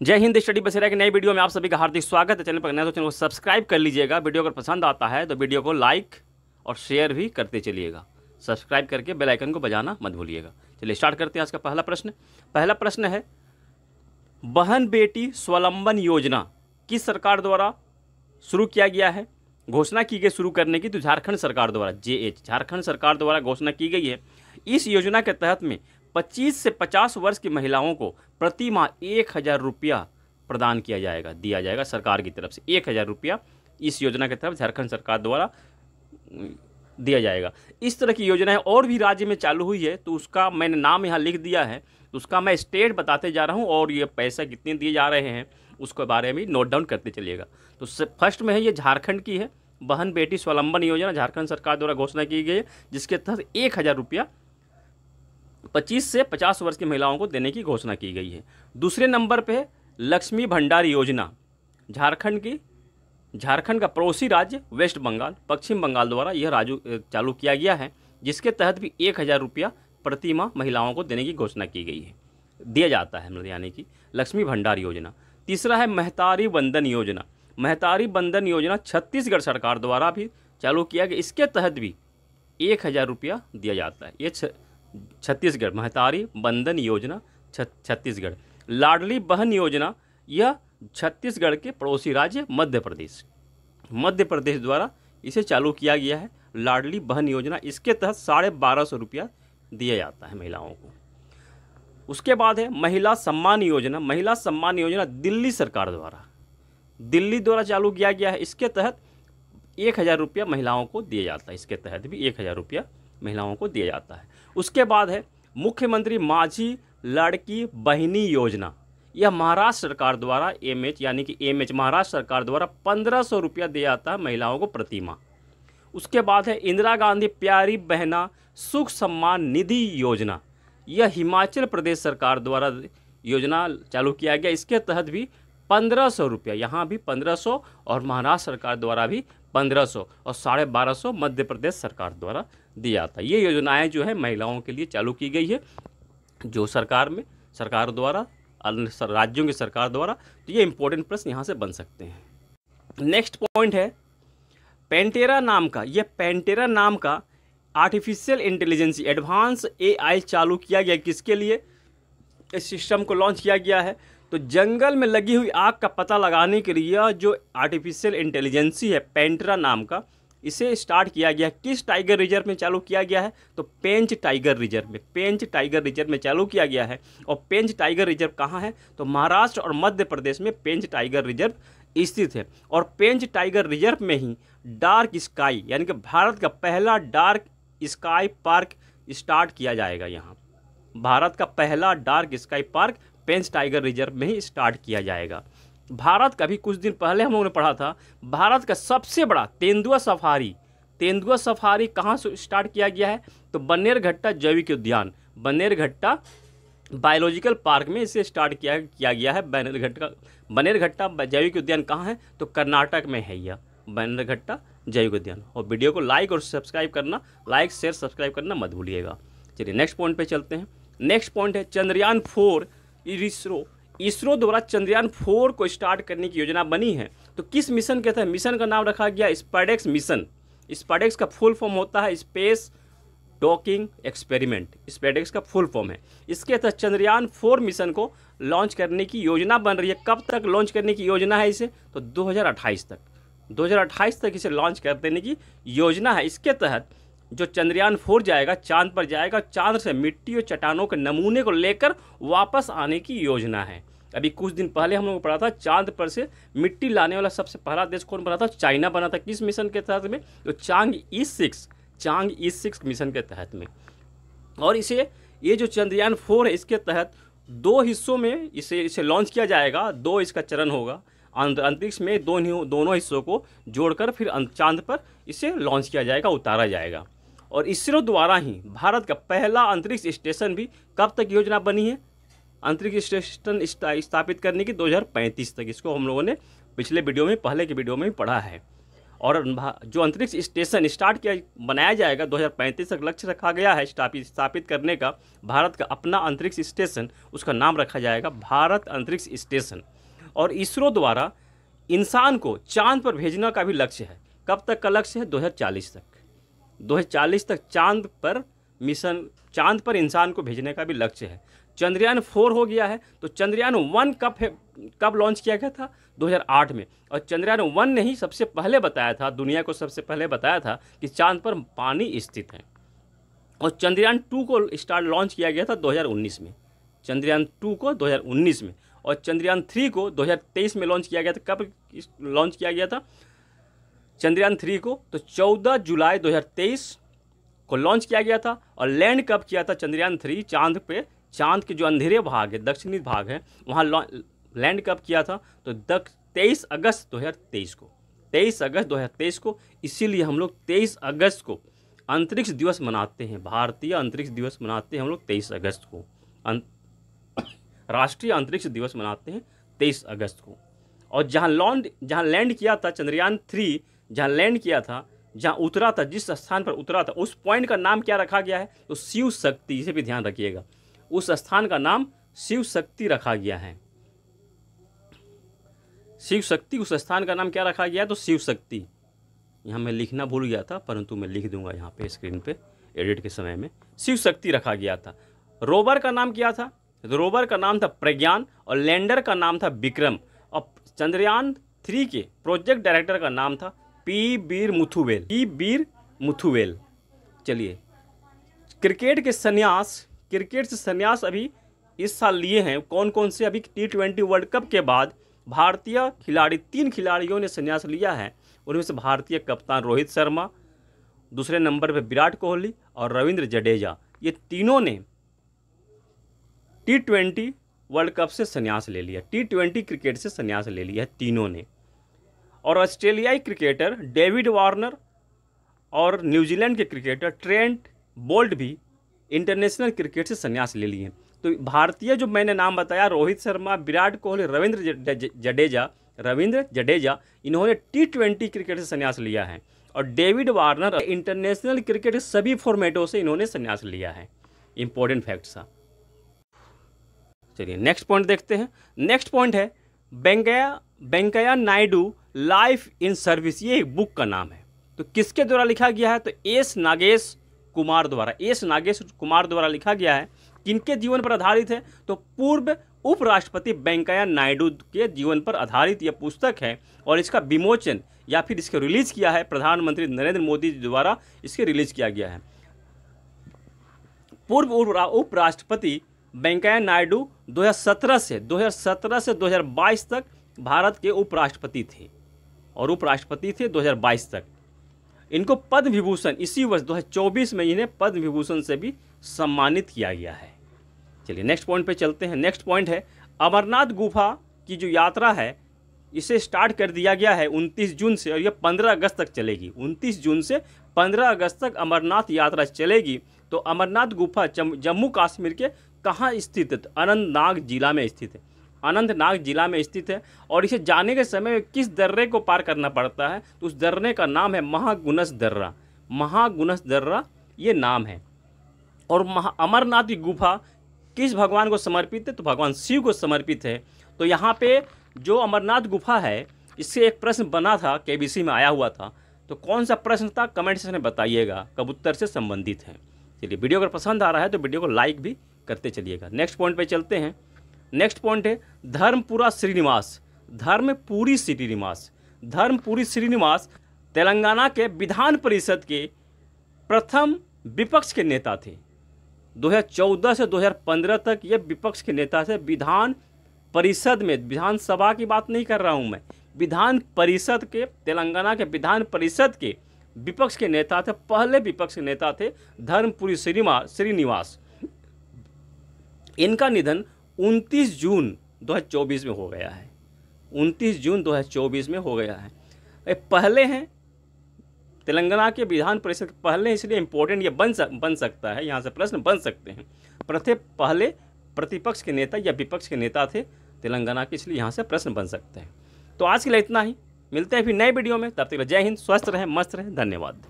जय हिंद, स्टडी बसेरा की नई वीडियो में आप सभी का हार्दिक स्वागत है। चैनल पर नया तो चैनल को सब्सक्राइब कर लीजिएगा। वीडियो अगर पसंद आता है तो वीडियो को लाइक और शेयर भी करते चलिएगा। सब्सक्राइब करके बेल आइकन को बजाना मत भूलिएगा। चलिए स्टार्ट करते हैं आज का पहला प्रश्न। पहला प्रश्न है, बहन बेटी स्वलंबन योजना किस सरकार द्वारा शुरू किया गया है? घोषणा की गई शुरू करने की तो झारखंड सरकार द्वारा जे एच झारखंड सरकार द्वारा घोषणा की गई है। इस योजना के तहत में 25 से 50 वर्ष की महिलाओं को प्रति माह एक हज़ार रुपया प्रदान किया जाएगा, दिया जाएगा सरकार की तरफ़ से। एक हज़ार रुपया इस योजना के तहत झारखंड सरकार द्वारा दिया जाएगा। इस तरह की योजनाएँ और भी राज्य में चालू हुई है तो उसका मैंने नाम यहाँ लिख दिया है तो उसका मैं स्टेट बताते जा रहा हूँ और ये पैसा कितने दिए जा रहे हैं, उसके बारे में नोट डाउन करते चलिएगा। तो फ़र्स्ट में है, ये झारखंड की है, बहन बेटी स्वावलंबन योजना, झारखंड सरकार द्वारा घोषणा की गई है, जिसके तहत एक हज़ार रुपया पच्चीस से पचास वर्ष की महिलाओं को देने की घोषणा की गई है। दूसरे नंबर पे लक्ष्मी भंडार योजना। झारखंड की, झारखंड का पड़ोसी राज्य वेस्ट बंगाल, पश्चिम बंगाल द्वारा यह राजू चालू किया गया है, जिसके तहत भी एक हज़ार रुपया प्रति माह महिलाओं को देने की घोषणा की गई है। दिया जाता है मतलब यानी कि, लक्ष्मी भंडार योजना। तीसरा है, महतारी वंदन योजना। महतारी बंधन योजना छत्तीसगढ़ सरकार द्वारा भी चालू किया गया, इसके तहत भी एक हज़ार रुपया दिया जाता है। ये छत्तीसगढ़, महतारी बंधन योजना छत्तीसगढ़। लाडली बहन योजना, यह छत्तीसगढ़ के पड़ोसी राज्य मध्य प्रदेश। मध्य प्रदेश द्वारा इसे चालू किया गया है। लाडली बहन योजना, इसके तहत साढ़े बारह सौ रुपया दिया जाता है महिलाओं को। उसके बाद है महिला सम्मान योजना। महिला सम्मान योजना दिल्ली सरकार द्वारा। दिल्ली द्वारा चालू किया गया है। इसके तहत एक हज़ार रुपया महिलाओं को दिया जाता है। इसके तहत भी एक हज़ार रुपया महिलाओं को दिया जाता है। उसके बाद है, मुख्यमंत्री माझी लड़की बहिनी योजना। यह महाराष्ट्र सरकार द्वारा एम एच यानी कि एम एच महाराष्ट्र सरकार द्वारा पंद्रह सौ रुपया दिया जाता है महिलाओं को प्रतिमा। उसके बाद है, इंदिरा गांधी प्यारी बहना सुख सम्मान निधि योजना। यह हिमाचल प्रदेश सरकार द्वारा योजना चालू किया गया। इसके तहत भी पंद्रह सौ रुपया, यहाँ भी पंद्रह सौ, और महाराष्ट्र सरकार द्वारा भी पंद्रह सौ और साढ़े बारह सौ मध्य प्रदेश सरकार द्वारा दिया था। ये योजनाएँ जो है महिलाओं के लिए चालू की गई है, जो सरकार में, सरकार द्वारा राज्यों की सरकार द्वारा। तो ये इंपॉर्टेंट प्रश्न यहाँ से बन सकते हैं। नेक्स्ट पॉइंट है पेंटेरा नाम का यह पेंटेरा नाम का आर्टिफिशियल इंटेलिजेंसी एडवांस एआई चालू किया गया। किसके लिए? इस सिस्टम को लॉन्च किया गया है। तो जंगल में लगी हुई आग का पता लगाने के लिए जो आर्टिफिशियल इंटेलिजेंसी है पेंट्रा नाम का, इसे स्टार्ट किया गया किस टाइगर रिज़र्व में चालू किया गया है? तो पेंच टाइगर रिज़र्व में। पेंच टाइगर रिज़र्व में चालू किया गया है। और पेंच टाइगर रिज़र्व कहाँ है? तो महाराष्ट्र और मध्य प्रदेश में पेंच टाइगर रिज़र्व स्थित है। और पेंच टाइगर रिज़र्व में ही डार्क स्काई यानी कि भारत का पहला डार्क स्काई पार्क स्टार्ट किया जाएगा यहाँ। भारत का पहला dark sky park Pench tiger reserve में ही स्टार्ट किया जाएगा। भारत का भी कुछ दिन पहले हम लोगों ने पढ़ा था, भारत का सबसे बड़ा तेंदुआ सफारी तेंदुआ सफारी कहाँ से स्टार्ट किया गया है? तो बनेरघट्टा जैविक उद्यान बनेरघट्टा बायोलॉजिकल पार्क में इसे स्टार्ट किया किया गया है। बनेरघट्टा बनेरघट्टा जैविक उद्यान कहाँ है? तो कर्नाटक में है यह बनेरघट्टा जैविक उद्यान। और वीडियो को लाइक और सब्सक्राइब करना, लाइक, शेयर, सब्सक्राइब करना मत भूलिएगा। चलिए नेक्स्ट पॉइंट पे चलते हैं। नेक्स्ट पॉइंट है चंद्रयान फोर इसरो इसरो द्वारा चंद्रयान फोर को स्टार्ट करने की योजना बनी है। तो किस मिशन के तहत, मिशन का नाम रखा गया स्पाडेक्स मिशन। स्पाडेक्स का फुल फॉर्म होता है स्पेस डॉकिंग एक्सपेरिमेंट। स्पेडेक्स का फुल फॉर्म है। इसके तहत चंद्रयान फोर मिशन को लॉन्च करने की योजना बन रही है। कब तक लॉन्च करने की योजना है इसे? तो 2028 तक। 2028 तक इसे लॉन्च कर देने की योजना है। इसके तहत जो चंद्रयान फोर जाएगा, चाँद पर जाएगा, चाँद से मिट्टी और चट्टानों के नमूने को लेकर वापस आने की योजना है। अभी कुछ दिन पहले हम लोग पढ़ा था, चाँद पर से मिट्टी लाने वाला सबसे पहला देश कौन बना था? चाइना बना था। किस मिशन के तहत में? तो Chang'e six, Chang'e six mission के तहत में। और इसे, ये जो चंद्रयान फोर है, इसके तहत दो हिस्सों में इसे इसे लॉन्च किया जाएगा। दो इसका चरण होगा। अंतरिक्ष में दोनों दोनों हिस्सों को जोड़कर फिर चाँद पर इसे लॉन्च किया जाएगा, उतारा जाएगा। और इसरो द्वारा ही भारत का पहला अंतरिक्ष स्टेशन भी कब तक योजना बनी है? अंतरिक्ष स्टेशन स्थापित करने की 2035 तक इसको हम लोगों ने पिछले वीडियो में, पहले के वीडियो में भी पढ़ा है। और जो अंतरिक्ष स्टेशन स्टार्ट किया, बनाया जाएगा 2035 तक लक्ष्य रखा गया है स्थापित करने का, भारत का अपना अंतरिक्ष स्टेशन, उसका नाम रखा जाएगा भारत अंतरिक्ष स्टेशन। और इसरो द्वारा इंसान को चाँद पर भेजने का भी लक्ष्य है। कब तक का लक्ष्य है? 2040 तक। 2040 तक चाँद पर मिशन, चाँद पर इंसान को भेजने का भी लक्ष्य है। चंद्रयान फोर हो गया है तो चंद्रयान वन कब कब लॉन्च किया गया था? 2008 में। और चंद्रयान वन ने ही सबसे पहले बताया था, दुनिया को सबसे पहले बताया था कि चाँद पर पानी स्थित है। और चंद्रयान टू को स्टार्ट लॉन्च किया गया था 2019 में। चंद्रयान टू को 2019 में। और चंद्रयान थ्री को 2023 में लॉन्च किया गया था। कब लॉन्च किया गया था? चंद्रयान थ्री को तो 14 जुलाई 2023 को लॉन्च किया गया था और लैंड कब किया था चंद्रयान थ्री? चाँद पे। चाँद के जो अंधेरे भाग है, दक्षिणी भाग है, वहाँ लैंड कब किया था? तो तेईस अगस्त 2023 को। 23 अगस्त 2023 को। इसीलिए हम लोग 23 अगस्त को अंतरिक्ष दिवस मनाते हैं। भारतीय अंतरिक्ष दिवस मनाते हैं हम लोग 23 अगस्त को। राष्ट्रीय अंतरिक्ष दिवस मनाते हैं 23 अगस्त को। और जहाँ लॉन्ड जहाँ लैंड किया था चंद्रयान थ्री जहाँ लैंड किया था, जहाँ उतरा था, जिस स्थान पर उतरा था, उस पॉइंट का नाम क्या रखा गया है? तो शिव शक्ति, इसे भी ध्यान रखिएगा। उस स्थान का नाम शिव शक्ति रखा गया है। शिव शक्ति, उस स्थान का नाम क्या रखा गया है? तो शिव शक्ति। यहाँ मैं लिखना भूल गया था, परंतु मैं लिख दूँगा यहाँ पे स्क्रीन पे एडिट के समय में। शिव शक्ति रखा गया था। रोवर का नाम क्या था? रोवर का नाम था प्रज्ञान और लैंडर का नाम था विक्रम। और चंद्रयान थ्री के प्रोजेक्ट डायरेक्टर का नाम था पी बीर मुथुवेल पी बीर मुथुवेल। चलिए। क्रिकेट के संन्यास, क्रिकेट से संन्यास अभी इस साल लिए हैं। कौन कौन से? अभी टी ट्वेंटी वर्ल्ड कप के बाद भारतीय खिलाड़ी, तीन खिलाड़ियों ने संन्यास लिया है। उनमें से भारतीय कप्तान रोहित शर्मा, दूसरे नंबर पर विराट कोहली और रविंद्र जडेजा। ये तीनों ने टी ट्वेंटी वर्ल्ड कप से संन्यास ले लिया। टी ट्वेंटी क्रिकेट से संन्यास ले लिया है तीनों ने। और ऑस्ट्रेलियाई क्रिकेटर डेविड वार्नर और न्यूजीलैंड के क्रिकेटर ट्रेंट बोल्ट भी इंटरनेशनल क्रिकेट से संन्यास ले लिए तो भारतीय जो मैंने नाम बताया, रोहित शर्मा, विराट कोहली, रविंद्र जडेजा रविंद्र जडेजा, इन्होंने टी ट्वेंटी क्रिकेट से संन्यास लिया है और डेविड वार्नर इंटरनेशनल क्रिकेट के सभी फॉर्मेटों से इन्होंने संन्यास लिया है। इंपॉर्टेंट फैक्ट सा चलिए, नेक्स्ट पॉइंट देखते हैं। नेक्स्ट पॉइंट है, Venkaiah Venkaiah Naidu life in service, ये एक बुक का नाम है। तो किसके द्वारा लिखा गया है? तो एस नागेश कुमार द्वारा, एस नागेश कुमार द्वारा लिखा गया है। किनके जीवन पर आधारित है? तो पूर्व उपराष्ट्रपति वेंकैया नायडू के जीवन पर आधारित यह पुस्तक है और इसका विमोचन या फिर इसके रिलीज़ किया है प्रधानमंत्री नरेंद्र मोदी द्वारा इसके रिलीज़ किया गया है। पूर्व उपराष्ट्रपति वेंकैया नायडू 2017 से 2017 से 2022 तक भारत के उपराष्ट्रपति थे। और उपराष्ट्रपति थे 2022 तक। इनको पद्म विभूषण इसी वर्ष 2024 में इन्हें पद्म विभूषण से भी सम्मानित किया गया है। चलिए नेक्स्ट पॉइंट पे चलते हैं। नेक्स्ट पॉइंट है, अमरनाथ गुफा की जो यात्रा है, इसे स्टार्ट कर दिया गया है 29 जून से और यह 15 अगस्त तक चलेगी। 29 जून से 15 अगस्त तक अमरनाथ यात्रा चलेगी। तो अमरनाथ गुफा जम्मू कश्मीर के कहाँ स्थित है अनंतनाग जिला में स्थित है? अनंतनाग जिला में स्थित है और इसे जाने के समय किस दर्रे को पार करना पड़ता है? तो उस दर्रे का नाम है महागुनस दर्रा। महागुनस दर्रा ये नाम है। और महा अमरनाथ की गुफा किस भगवान को समर्पित है? तो भगवान शिव को समर्पित है। तो यहाँ पे जो अमरनाथ गुफा है, इससे एक प्रश्न बना था के में आया हुआ था। तो कौन सा प्रश्न था? कमेंट सेक्शन में बताइएगा। कबूतर से संबंधित है। चलिए, वीडियो अगर पसंद आ रहा है तो वीडियो को लाइक भी करते चलिएगा। नेक्स्ट पॉइंट पे चलते हैं। नेक्स्ट पॉइंट है, धर्मपुरा श्रीनिवास धर्मपुरी श्रीनिवास धर्मपुरी श्रीनिवास तेलंगाना के विधान परिषद के प्रथम विपक्ष के नेता थे। 2014 से 2015 तक ये विपक्ष के नेता थे। विधान परिषद में, विधानसभा की बात नहीं कर रहा हूँ मैं। विधान परिषद के, तेलंगाना के विधान परिषद के विपक्ष के नेता थे। पहले विपक्ष के नेता थे धर्मपुरी श्रीनिवास श्रीनिवास। इनका निधन 29 जून 2024 में हो गया है। 29 जून 2024 में हो गया है। पहले हैं, तेलंगाना के विधान परिषद पहले इसलिए इम्पोर्टेंट ये बन सक, बन सकता है, यहाँ से प्रश्न बन सकते हैं। प्रथे, पहले प्रतिपक्ष के नेता या विपक्ष के नेता थे, तेलंगाना के इसलिए यहाँ से प्रश्न बन सकते हैं। तो आज के लिए इतना ही। मिलते हैं फिर नए वीडियो में, तब तक जय हिंद, स्वस्थ रहें, मस्त रहें, धन्यवाद।